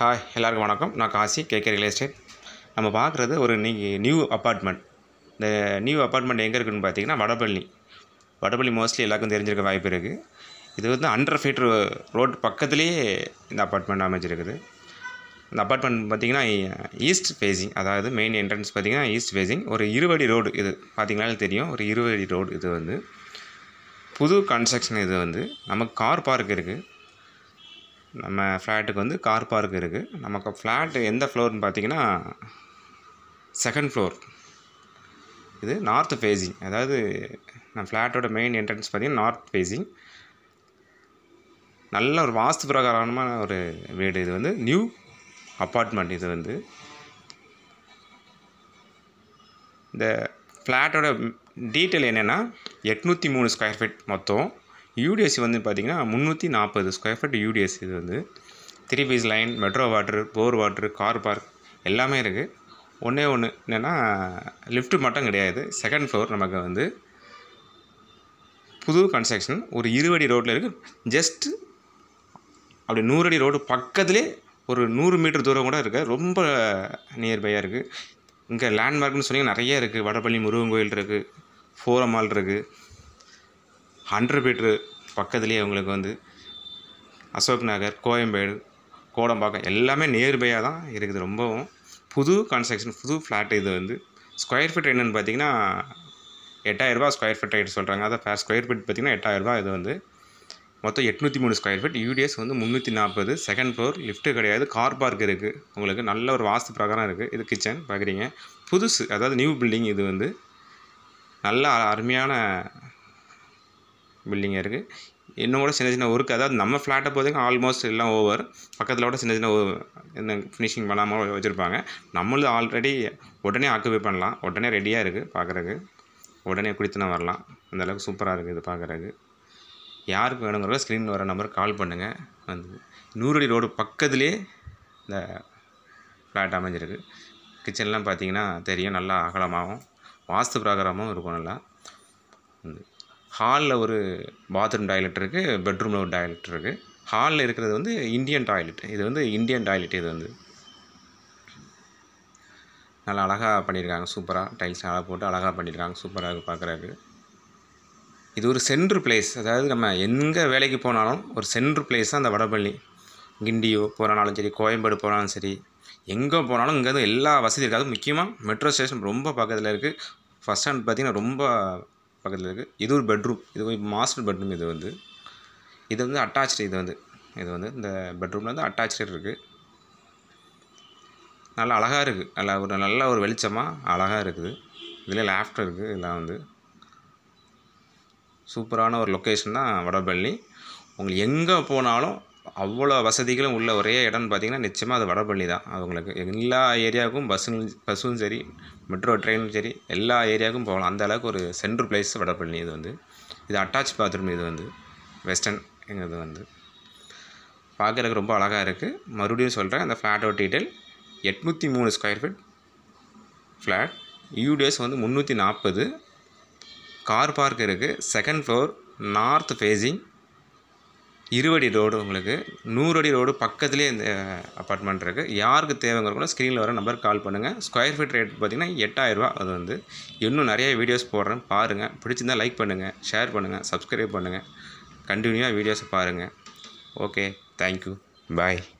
Hi எல்லாருக்கும் வணக்கம். நான் காசி கேகே ரியல் எஸ்டேட் நம்ம பார்க்குறது ஒரு நியூ அப்பார்ட்மெண்ட் இந்த நியூ அப்பார்ட்மெண்ட் எங்கே இருக்குதுன்னு பார்த்தீங்கன்னா வடபழனி வடபழனி மோஸ்ட்லி எல்லாருக்கும் தெரிஞ்சிருக்க வாய்ப்பு இருக்குது இது வந்து அண்டர் ஃபீட் ரோட் பக்கத்துலேயே இந்த அப்பார்ட்மெண்ட் அமைஞ்சிருக்குது. இந்த அப்பார்ட்மெண்ட் பார்த்தீங்கன்னா ஈஸ்ட் ஃபேஸிங் அதாவது மெயின் என்ட்ரன்ஸ் பார்த்திங்கன்னா ஈஸ்ட் ஃபேஸிங் ஒரு இருவடி ரோடு இது. பார்த்திங்கனாலே தெரியும். ஒரு இருவடி ரோடு இது வந்து. புது கன்ஸ்ட்ரக்ஷன் இது வந்து. நமக்கு கார் பார்க் இருக்குது நம்ம ஃப்ளாட்டுக்கு வந்து கார் பார்க் இருக்குது நமக்கு ஃப்ளாட்டு எந்த ஃப்ளோர்னு பார்த்தீங்கன்னா செகண்ட் ஃப்ளோர் இது நார்த் ஃபேஸிங் அதாவது நம்ம ஃப்ளாட்டோட மெயின் என்ட்ரன்ஸ் பார்த்திங்கன்னா நார்த் ஃபேஸிங் நல்ல ஒரு வாஸ்து பிரகாரமான ஒரு வீடு. இது வந்து நியூ அப்பார்ட்மெண்ட் இது வந்து. இந்த ஃப்ளாட்டோட டீட்டெயில் என்னென்னா எட்நூற்றி மூணு ஸ்கொயர் ஃபீட் மொத்தம். யூடிஎஸ்சி வந்து பார்த்திங்கன்னா முந்நூற்றி நாற்பது ஸ்கொயர் ஃபீட் யூடிஎஸ்சி இது வந்து. Three phase line metro water bore water car park எல்லாமே இருக்குது ஒன்றே ஒன்று என்னென்னா லிஃப்ட்டு மட்டும் கிடையாது. செகண்ட் ஃப்ளோர் நமக்கு வந்து புது கன்ஸ்ட்ரக்ஷன் ஒரு இருபடி ரோட்டில் இருக்குது ஜஸ்ட்டு அப்படி நூறடி ரோடு பக்கத்துலேயே ஒரு நூறு மீட்டர் தூரம் கூட இருக்குது ரொம்ப நியர்பையாக இருக்குது இங்கே லேண்ட்மார்க்னு சொன்னீங்கன்னா நிறைய இருக்குது வடபள்ளி முருகன் கோயில் இருக்குது ஃபோரம் மால் இருக்குது ஹண்ட்ரட் மீட்ரு பக்கத்துலேயே உங்களுக்கு வந்து அசோக் நகர் கோயம்பேடு கோடம்பாக்கம் எல்லாமே நியர்பையாக தான் இருக்குது. ரொம்பவும் புது கன்ஸ்ட்ரக்ஷன் புது ஃப்ளாட் இது வந்து. ஸ்கொயர் ஃபீட் என்னென்னு பார்த்தீங்கன்னா எட்டாயிரரூபா ஸ்கொயர் ஃபீட் ரேட் சொல்கிறாங்க அதை ஃபேர் ஸ்கொயர் ஃபீட் பார்த்தீங்கன்னா எட்டாயிரரூபா இது வந்து. மொத்தம் எட்நூற்றி மூணு ஸ்கொயர் ஃபீட் யூடிஎஸ் வந்து முந்நூற்றி நாற்பது. செகண்ட் ஃப்ளோர் லிஃப்ட்டு கிடையாது. கார் பார்க் இருக்குது உங்களுக்கு நல்ல ஒரு வாஸ்து பிரகாரம் இருக்குது இது கிச்சன் பார்க்குறீங்க. புதுசு அதாவது நியூ பில்டிங் இது வந்து. நல்ல அருமையான பில்டிங்காக இருக்குது இன்னும் கூட சின்ன சின்ன ஒர்க் அதாவது நம்ம ஃப்ளாட்டை போதுங்க ஆல்மோஸ்ட் எல்லாம் ஓவர் பக்கத்தில் கூட சின்ன சின்ன இந்த ஃபினிஷிங் பண்ணாமல் வச்சுருப்பாங்க. நம்மளும் ஆல்ரெடி உடனே ஆக்குபை பண்ணலாம். உடனே ரெடியாக இருக்குது பார்க்குறக்கு உடனே குடித்தனம் வரலாம். அந்தளவுக்கு சூப்பராக இருக்குது இது பார்க்குறக்கு யாருக்கு வேணுங்கிறத ஸ்க்ரீனில் வர நம்பருக்கு கால் பண்ணுங்கள் வந்து நூறடி ரோடு பக்கத்துலேயே இந்த ஃப்ளாட் அமைஞ்சிருக்கு. கிச்சன்லாம் பார்த்தீங்கன்னா தெரியும். நல்லா அகலமாகவும் வாஸ்து பிரகாரமும் இருக்கும் நல்லா. வந்து ஹாலில் ஒரு பாத்ரூம் டாய்லெட் இருக்குது பெட்ரூமில் ஒரு டாய்லெட் இருக்குது ஹாலில் இருக்கிறது வந்து இந்தியன் டாய்லெட் இது வந்து இந்தியன் டாய்லெட் இது வந்து. நல்லா அழகாக பண்ணியிருக்காங்க சூப்பராக டைல்ஸ் அழகாக போட்டு அழகாக பண்ணியிருக்காங்க சூப்பராக இருக்குது பார்க்குறதுக்கு இது ஒரு சென்ட்ரு பிளேஸ் அதாவது நம்ம எங்கே வேலைக்கு போனாலும் ஒரு சென்ட்ரு பிளேஸ் தான் அந்த வடபள்ளி கிண்டியோ போகிறனாலும் சரி கோயம்பேடு போனாலும் சரி எங்கே போனாலும் இங்கேருந்து எல்லா வசதி இருக்காது. முக்கியமாக மெட்ரோ ஸ்டேஷன் ரொம்ப பக்கத்தில் இருக்குது ஃபஸ்ட் ஸ்டாண்ட் பார்த்திங்கன்னா ரொம்ப பக்கத்தில் இருக்குது இது ஒரு பெட்ரூம் இது மாஸ்டர் பெட்ரூம் இது வந்து. இது வந்து அட்டாச்சு இது வந்து. இது வந்து இந்த பெட்ரூமில் வந்து அட்டாச்சு இருக்குது நல்லா அழகாக இருக்குது நல்லா ஒரு நல்ல ஒரு வெளிச்சமாக அழகாக இருக்குது. இதில் லேஃப்டர் இருக்குது இதெல்லாம் வந்து சூப்பரான ஒரு லொக்கேஷன் தான் வடபழனி. உங்களுக்கு எங்கே போனாலும் அவ்வளோ வசதிகளும் உள்ள ஒரே இடம்னு பார்த்திங்கன்னா நிச்சயமாக அது வடபள்ளி தான். அவங்களுக்கு எல்லா ஏரியாவுக்கும் பஸ்ஸும் பஸ்ஸும் சரி மெட்ரோ ட்ரெயினும் சரி எல்லா ஏரியாவுக்கும் போகலாம். அந்த அளவுக்கு ஒரு சென்ட்ரு பிளேஸ் வடபள்ளி இது வந்து. இது அட்டாச் பாத்ரூம் இது வந்து. வெஸ்டர்ன் இது வந்து. பார்க்குறதுக்கு ரொம்ப அழகாக இருக்குது மறுபடியும் சொல்கிறேன் அந்த ஃப்ளாட்டோட டீட்டெயில் எட்நூற்றி மூணு ஸ்கொயர் ஃபீட் ஃப்ளாட் யூடிஎஸ் வந்து முந்நூற்றி நாற்பது. கார் பார்க் இருக்குது செகண்ட் ஃப்ளோர் நார்த் ஃபேஸிங் இருபடி ரோடு உங்களுக்கு நூறடி ரோடு பக்கத்துலேயே இந்த அப்பார்ட்மெண்ட் இருக்குது யாருக்கு தேவைங்கிற கூட ஸ்க்ரீனில் வர நம்பருக்கு கால் பண்ணுங்கள் ஸ்கொயர் ஃபீட் ரேட் பார்த்திங்கன்னா எட்டாயிரரூபா அது வந்து. இன்னும் நிறைய வீடியோஸ் போடுறேன் பாருங்கள் பிடிச்சிருந்தால் லைக் பண்ணுங்கள் ஷேர் பண்ணுங்கள் சப்ஸ்கிரைப் பண்ணுங்கள் கண்டினியூவாக வீடியோஸை பாருங்கள் ஓகே தேங்க்யூ பாய்